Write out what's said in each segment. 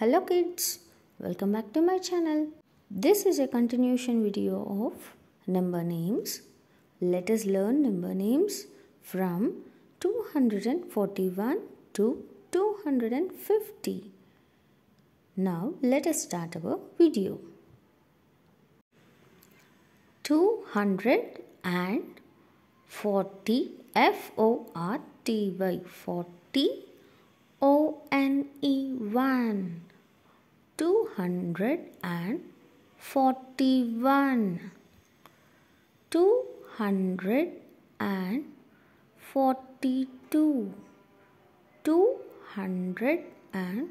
Hello kids, welcome back to my channel. This is a continuation video of number names. Let us learn number names from 241 to 250. Now let us start our video. 240 F O R T Y 40 O N E 1 two hundred and forty one two hundred and forty two two hundred and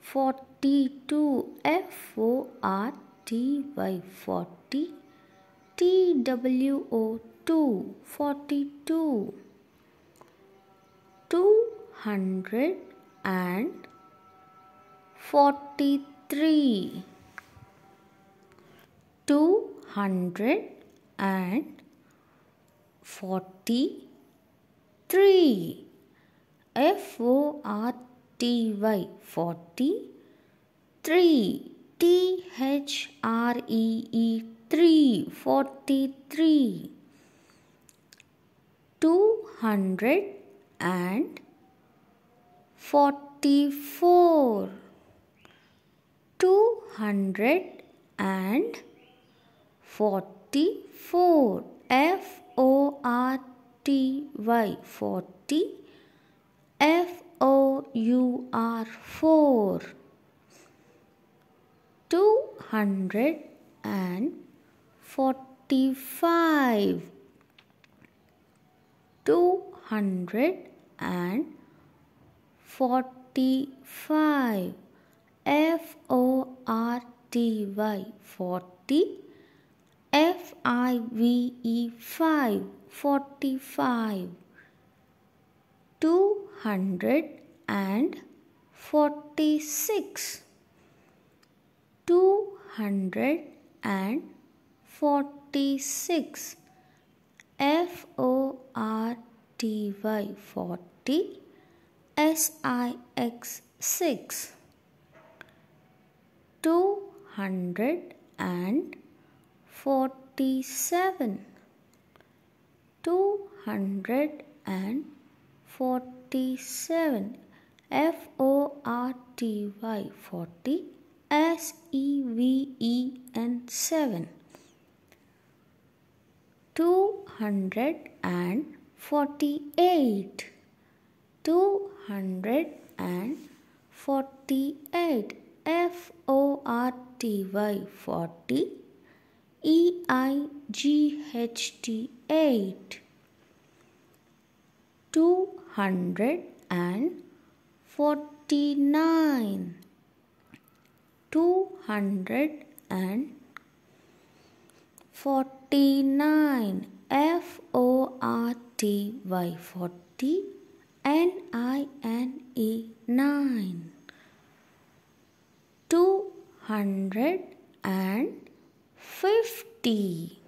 forty two F O R T Y forty. T W O two forty two two hundred and forty-three two hundred and forty-three. F O R T Y forty three T H R E E three forty-three two hundred and and forty-four. F O R T Y. Forty. F O U R four. two hundred and forty-five. two hundred and forty-five F O R T Y forty F I V E five forty-five two hundred and forty-six two hundred and forty-six F O R T Y forty S I X six two hundred and forty seven two hundred and forty seven F O R T Y forty S E V E N seven. two hundred and forty eight two hundred and forty eight F O R T Y forty E I G H T eight two hundred and forty nine two hundred and forty nine F O R T Y forty N I N E nine two hundred and fifty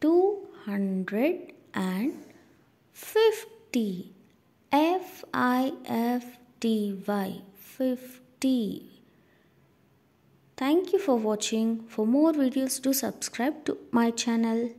two hundred and fifty F I F T Y fifty Thank you for watching. For more videos do subscribe to my channel.